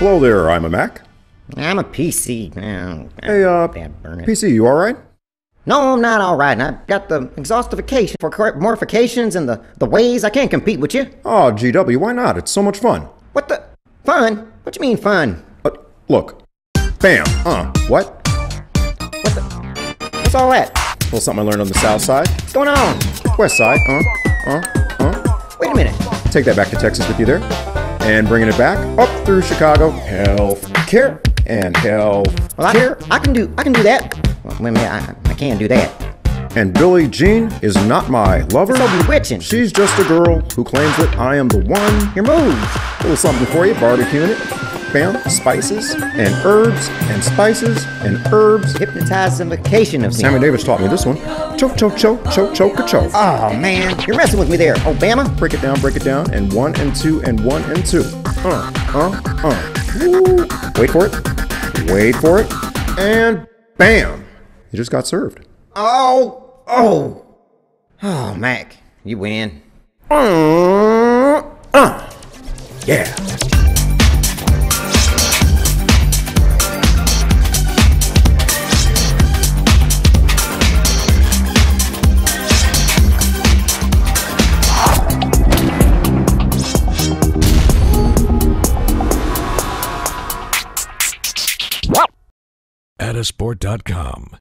Hello there, I'm a Mac. I'm a PC. Oh, Hey, uh, Dad, burn it. PC, you alright? No, I'm not all right. I've got the exhaustification for mortifications and the, the ways. I can't compete with you. Oh, GW, why not? It's so much fun. What the? Fun? What you mean fun? Uh, look. Bam. Uh, what? What the? What's all that? A little something I learned on the south side. What's going on? West side. Uh, uh, uh. Wait a minute. Take that back to Texas with you there. And bringing it back up through Chicago. Health care and health Well, I, care. I can do I can do that. Well, wait a minute. I, I can't do that. And Billie Jean is not my lover. So bewitching. She's just a girl who claims that I am the one. Your moves. A little something for you, barbecuing it. Bam, spices and herbs and spices and herbs. Hypnotizification of me. Sammy Davis taught me this one. Choke, choke, choke, choke, choke, choke. Oh man, you're messing with me there, Obama. Break it down, break it down, and one and two and one and two. Uh, uh, uh. Woo. Wait for it. Wait for it. And bam! You just got served. Oh, oh, oh, Mac, you win. Uh, uh. Yeah. Adasport.com.